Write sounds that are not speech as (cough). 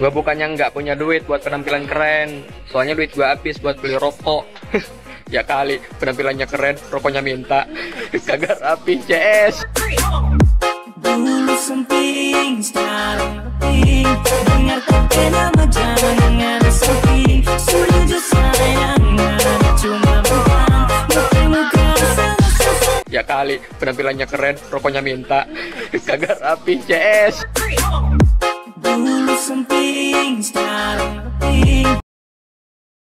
Gue bukannya nggak punya duit buat penampilan keren, soalnya duit gue habis buat beli rokok. (laughs) ya kali penampilannya keren, rokoknya minta. (laughs) Kagak rapi, CS. Ya kali penampilannya keren, rokoknya minta. (laughs) Kagak rapi, CS. feelings down, feelings.